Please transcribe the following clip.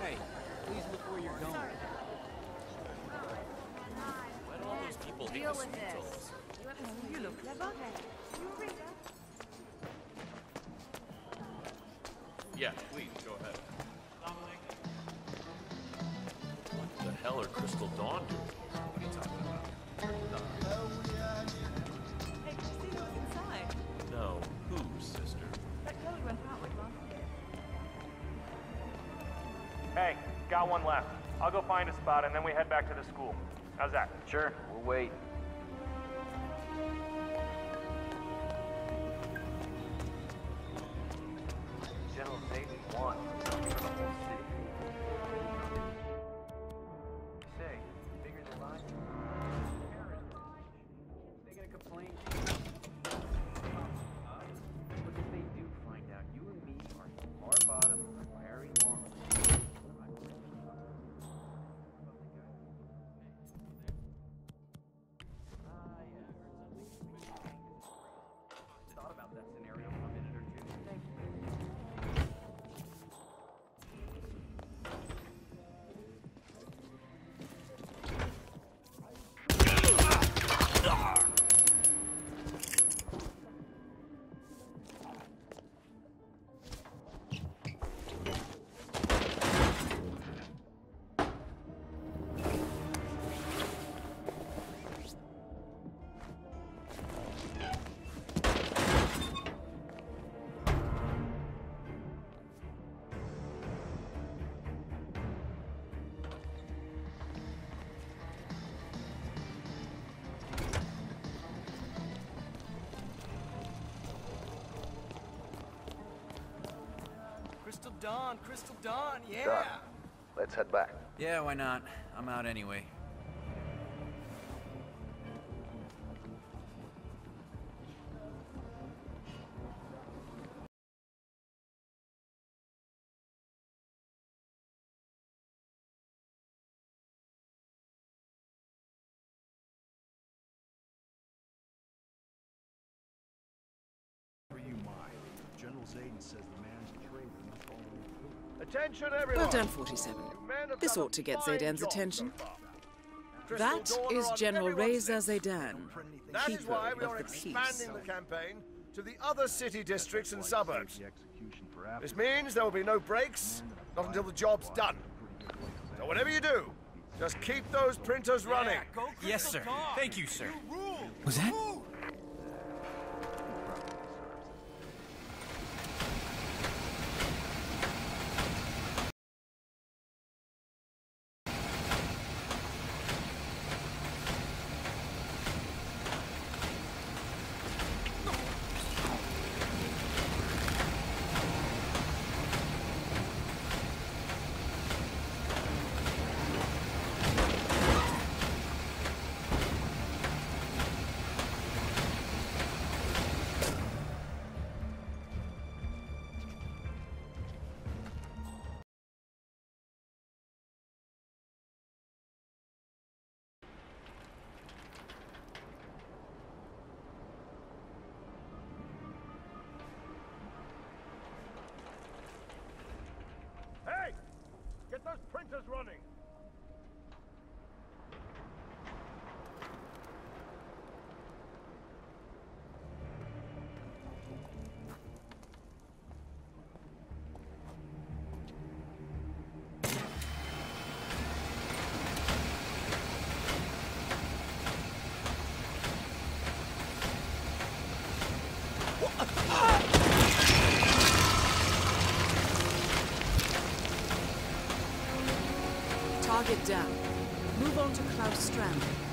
Hey, please look where you're going. Why do all those people hate Deal the with sweet this. You look clever. You a reader? Yeah, please, go ahead. What the hell are Crystal Dawn doing? Got one left. I'll go find a spot and then we head back to the school. How's that? Sure, we'll wait. Dawn, Crystal Dawn, yeah! Done. Let's head back. Yeah, why not? I'm out anyway. For you, mine. General Zaydan says the man's Attention, everyone! Well done, 47. This ought to get fine Zaydan's attention. so far. Crystal That Dawn is are on General everyone's Reza. Zaydan, That is Keeper why we of are the Peace. expanding the campaign to the other city districts and suburbs. save the execution for after. This means there will be no breaks, not until the job's done. So whatever you do, just keep those printers running. Yes, sir. Thank you, sir. Was that? Printers running! Target down. Move on to Klaus Strand.